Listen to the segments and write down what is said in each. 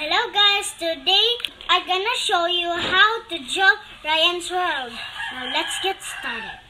Hello guys, today I'm gonna show you how to draw Ryan's world. Now let's get started.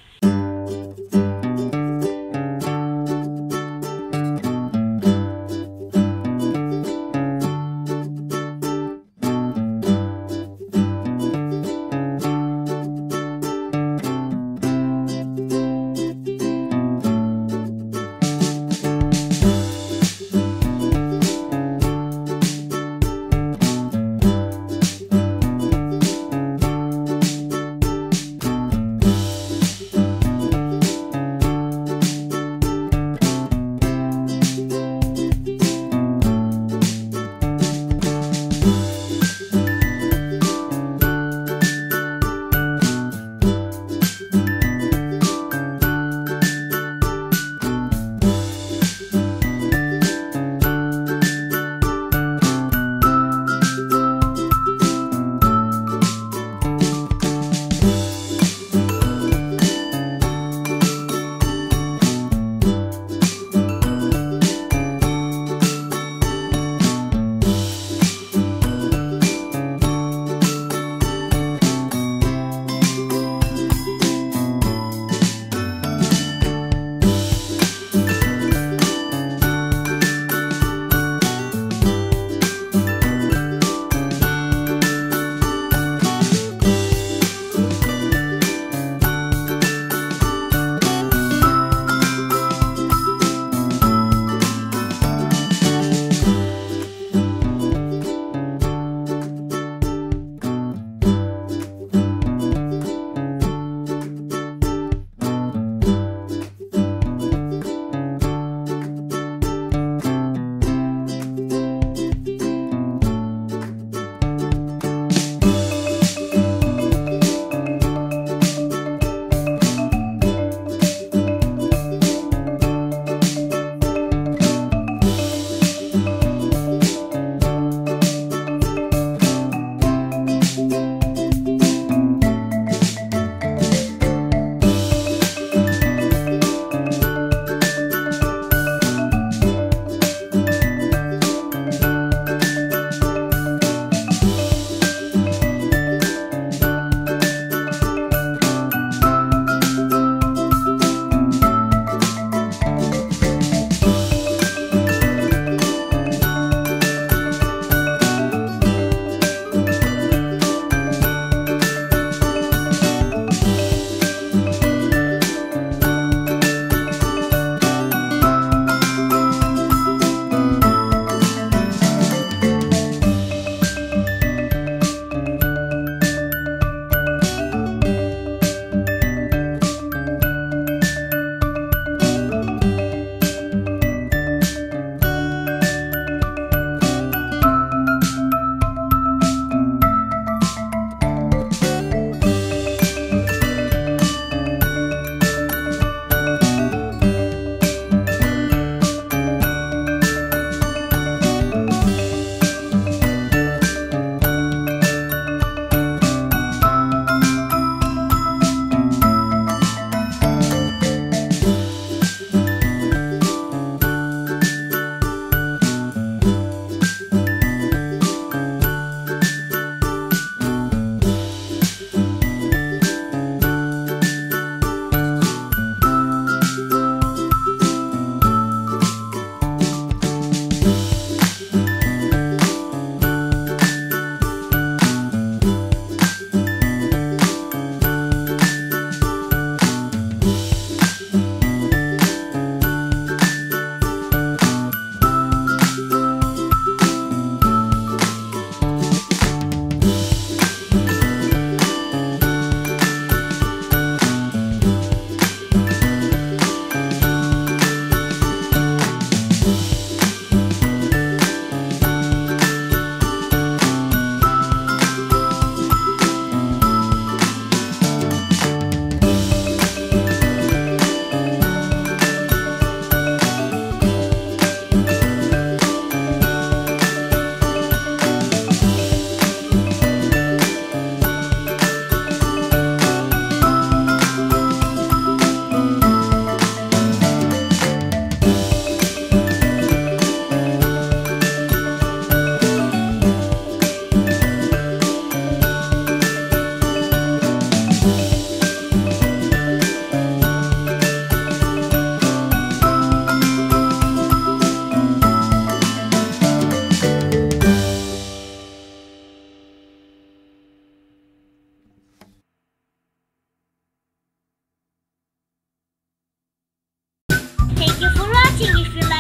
Thank you for watching. If you like